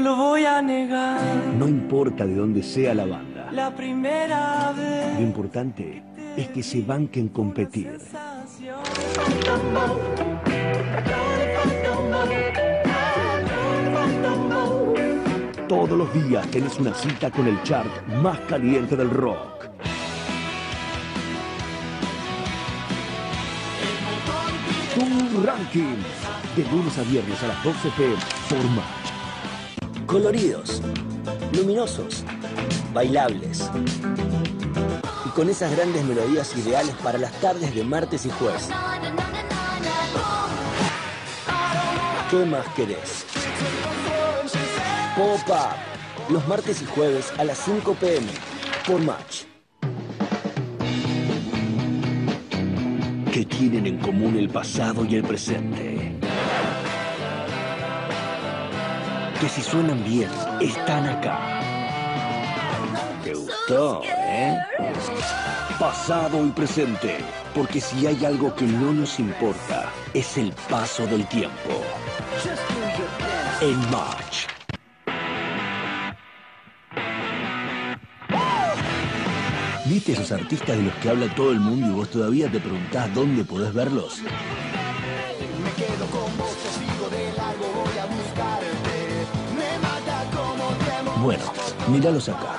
no lo voy a negar. No importa de dónde sea la banda. La primera Lo vez. importante es que se banquen competir. Todos los días tenés una cita con el chart más caliente del rock. Tu ranking. De lunes a viernes a las 12 pm por Match. Coloridos, luminosos, bailables. Y con esas grandes melodías ideales para las tardes de martes y jueves. ¿Qué más querés? Pop Up, los martes y jueves a las 5 pm por Match. que tienen en común el pasado y el presente. Que si suenan bien, están acá. ¿Te gustó, eh? Pasado y presente. Porque si hay algo que no nos importa, es el paso del tiempo. En March. ¿Viste esos artistas de los que habla todo el mundo y vos todavía te preguntás dónde podés verlos? Bueno, míralos acá.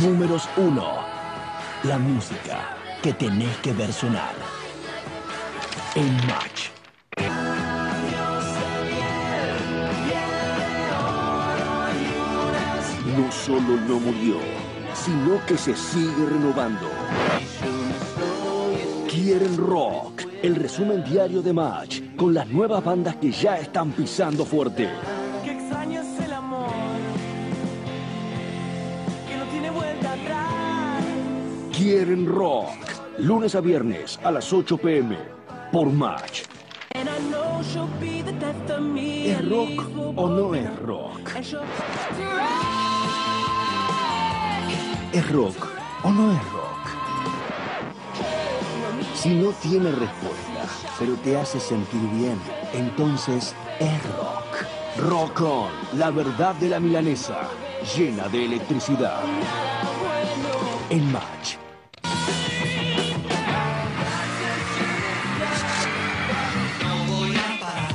Números uno. La música que tenés que ver sonar. En Match. no solo no murió, sino que se sigue renovando. Quieren Rock, el resumen diario de Match, con las nuevas bandas que ya están pisando fuerte. Que extraño es el amor. Que no tiene vuelta atrás. Quieren Rock, lunes a viernes a las 8 pm, por Match. ¿Es rock o no es rock? ¿Es rock o no es rock? Si no tiene respuesta, pero te hace sentir bien, entonces es rock. Rock on, la verdad de la milanesa, llena de electricidad. En Match.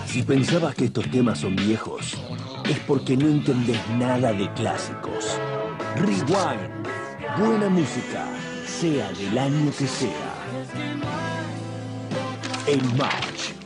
Si pensabas que estos temas son viejos, es porque no entendés nada de clásicos. Rewind. Buena música, sea del año que sea. En March.